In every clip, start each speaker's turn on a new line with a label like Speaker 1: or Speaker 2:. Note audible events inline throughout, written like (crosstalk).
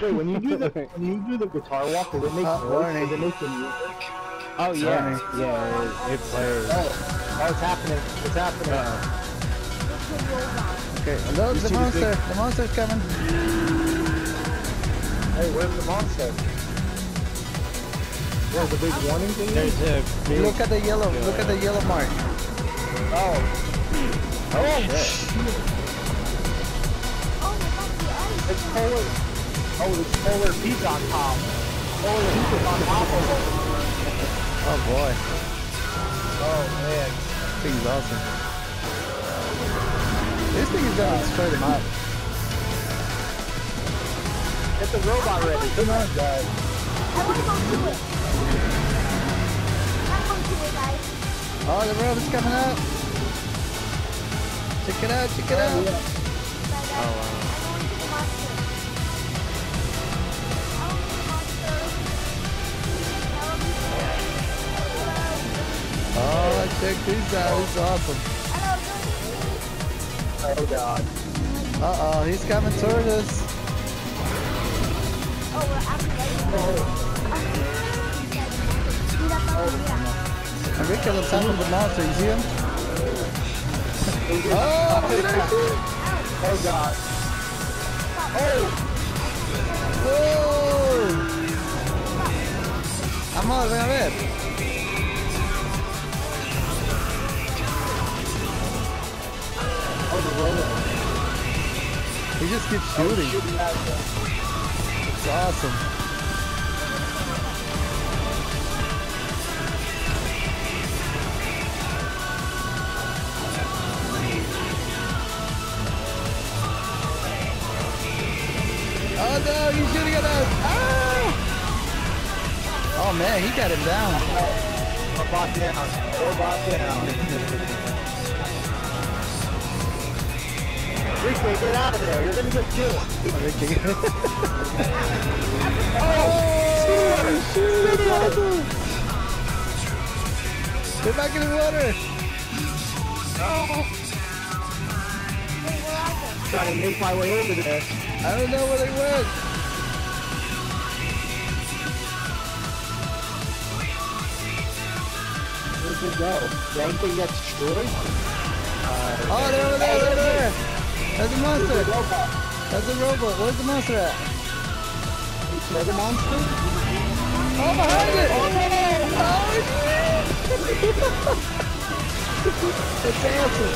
Speaker 1: Wait, when you do the (laughs) when you do the guitar walk, does it make
Speaker 2: Uh,
Speaker 1: noise? Does it make the music?
Speaker 3: Oh yeah,
Speaker 2: Sorry.
Speaker 3: yeah, it, it plays.
Speaker 1: Oh, oh, it's happening. It's happening.
Speaker 3: Uh-oh.
Speaker 2: Okay, look,
Speaker 1: You
Speaker 2: the
Speaker 1: see the
Speaker 2: monster.
Speaker 1: big-
Speaker 2: The monster's coming.
Speaker 1: Hey, where's the monster? Where's the big warning thing?
Speaker 3: There's a big.
Speaker 2: Look at the yellow. Look at the yellow mark.
Speaker 1: Oh. Oh,
Speaker 3: shit.
Speaker 1: shit. It's polar. Oh, it's polar peak on top. Polar peak is on top of it.
Speaker 2: Oh boy,
Speaker 1: Oh, man.
Speaker 2: this is awesome. This thing is gonna destroy the map.
Speaker 1: Get the robot ready. Come on, guys.
Speaker 4: I want to go to it. I'm it, guys.
Speaker 2: Oh, the robot's coming out. Check it out. Check it out.
Speaker 1: Oh,
Speaker 3: wow.
Speaker 2: Check this out. It's awesome.
Speaker 1: Oh, God.
Speaker 2: Uh oh, he's coming toward us. (laughs)
Speaker 4: Oh, we're activating. Mira, Pablo, mira.
Speaker 2: Enrique on top of the monster. You see him? Oh, look at that.
Speaker 1: Oh, God.
Speaker 2: ¡Oh! Vamos, ven a ver. He just keeps shooting. It's awesome. Oh no, he's shooting at us! Ah! Oh man, he got him down.
Speaker 1: Robot down. Robot down. (laughs) Get out of there. You're gonna get killed.
Speaker 2: oh, shoot! Get back in the water!
Speaker 1: Trying to make my way over there.
Speaker 2: I don't know where they went.
Speaker 1: Where'd they go? Did anything get destroyed?
Speaker 2: Oh, they're over there, they're over there. There's a monster.
Speaker 1: robot.
Speaker 2: That's a robot. Where's the monster at?
Speaker 1: There's a monster?
Speaker 2: Oh, behind it! Oh, oh shit! (laughs) That's awesome.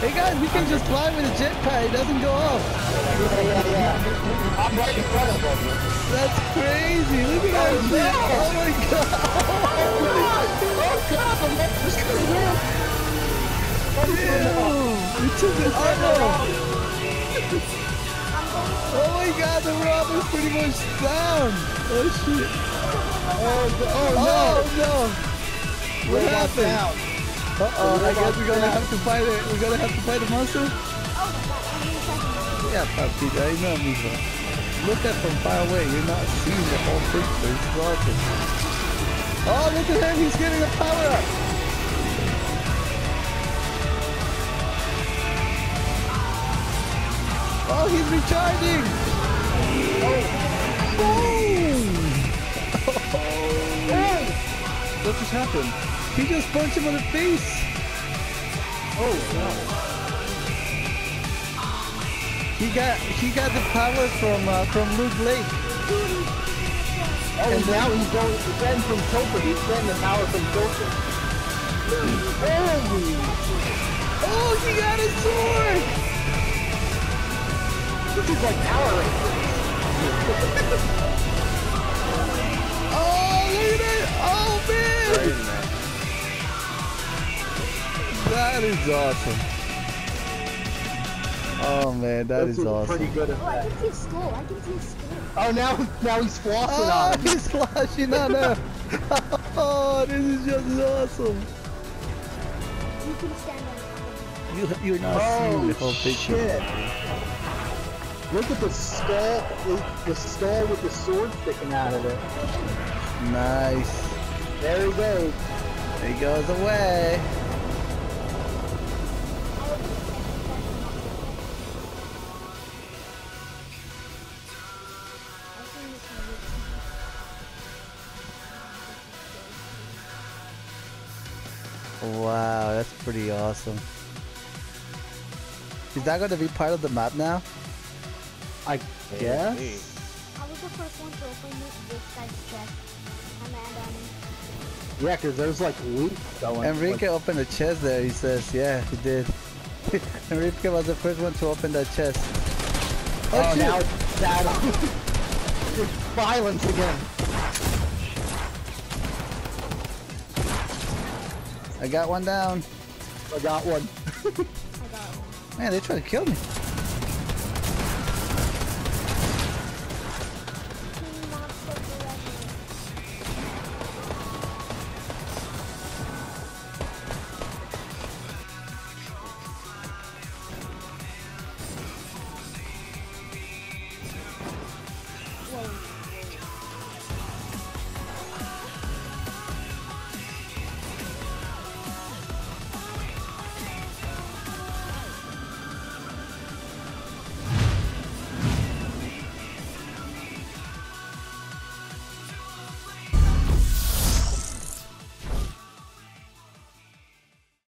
Speaker 2: Hey guys, we can just fly with a jetpack. It doesn't go off.
Speaker 1: Yeah, yeah, yeah. I'm right in front of them.
Speaker 2: That's crazy. Look at that oh, shit. Oh my god.
Speaker 1: Oh, my God, the monster's coming here.
Speaker 2: Ew. It took an oh, arrow. Oh my god, the robber's pretty much down. Oh shit.
Speaker 1: Oh, the- oh,
Speaker 2: Oh no. What happened?
Speaker 1: down.
Speaker 2: Uh-oh, I guess we're gonna have to fight it. We're gonna have to fight the monster?
Speaker 4: Oh I'm in second.
Speaker 2: Yeah, papito, I know, mijo. Look at from far away. You're not seeing the whole picture. It's awesome. Oh, look at him. He's getting a power up. Oh, he's recharging. Boom.
Speaker 1: What just happened?
Speaker 2: He just punched him in the face.
Speaker 1: Oh, no.
Speaker 2: He got he got the power from uh, from Loot Lake.
Speaker 1: Oh, and now he's going, he's from Topa. He's getting the power from Topa. Oh,
Speaker 2: Oh,
Speaker 1: like Power Rangers. (laughs)
Speaker 2: Oh, look at it. Oh man,
Speaker 3: in there.
Speaker 2: that is awesome. Oh man, that
Speaker 1: This
Speaker 2: is
Speaker 1: pretty
Speaker 2: awesome.
Speaker 1: good
Speaker 4: Oh, I can see a skull. I can see a skull.
Speaker 1: Oh, now, now he's flossing
Speaker 2: Oh,
Speaker 1: on ah, him.
Speaker 2: he's flashing on her. (laughs) Oh, this is just awesome.
Speaker 4: You can stand on top.
Speaker 2: You, you're not seeing
Speaker 1: Oh,
Speaker 2: the whole picture.
Speaker 1: shit. Look at the skull, the skull with the sword sticking out of it.
Speaker 2: Nice.
Speaker 1: There he goes.
Speaker 2: He goes away. Wow, that's pretty awesome. Is that going to be part of the map now?
Speaker 1: I guess.
Speaker 4: I was the first one to open this, this guy's chest. I'm mad on him.
Speaker 1: Yeah, because there's like loot going.
Speaker 2: Enrique
Speaker 1: like-
Speaker 2: opened a chest there, he says. Yeah, he did. (laughs) Enrique was the first one to open that chest.
Speaker 1: Oh,
Speaker 2: Oh, shoot.
Speaker 1: now it's battle. (laughs) it's violence again.
Speaker 2: I got one down.
Speaker 1: I got one.
Speaker 4: I got one.
Speaker 2: Man, they trying to kill me.